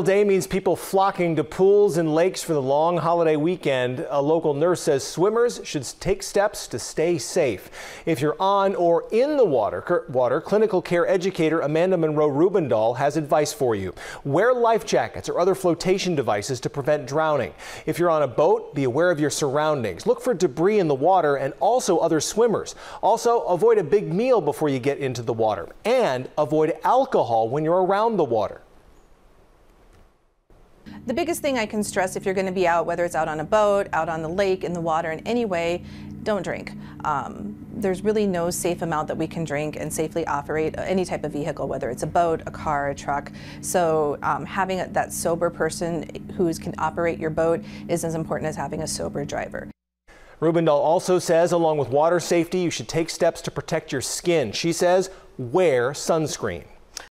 Day means people flocking to pools and lakes for the long holiday weekend. A local nurse says swimmers should take steps to stay safe. If you're on or in the water, water clinical care educator Amanda Monroe Rubendahl has advice for you. Wear life jackets or other flotation devices to prevent drowning. If you're on a boat, be aware of your surroundings. Look for debris in the water and also other swimmers. Also, avoid a big meal before you get into the water and avoid alcohol when you're around the water. The biggest thing I can stress if you're going to be out, whether it's out on a boat, out on the lake, in the water in any way, don't drink. Um, there's really no safe amount that we can drink and safely operate any type of vehicle, whether it's a boat, a car, a truck. So um, having that sober person who can operate your boat is as important as having a sober driver. Rubendahl also says, along with water safety, you should take steps to protect your skin. She says, wear sunscreen.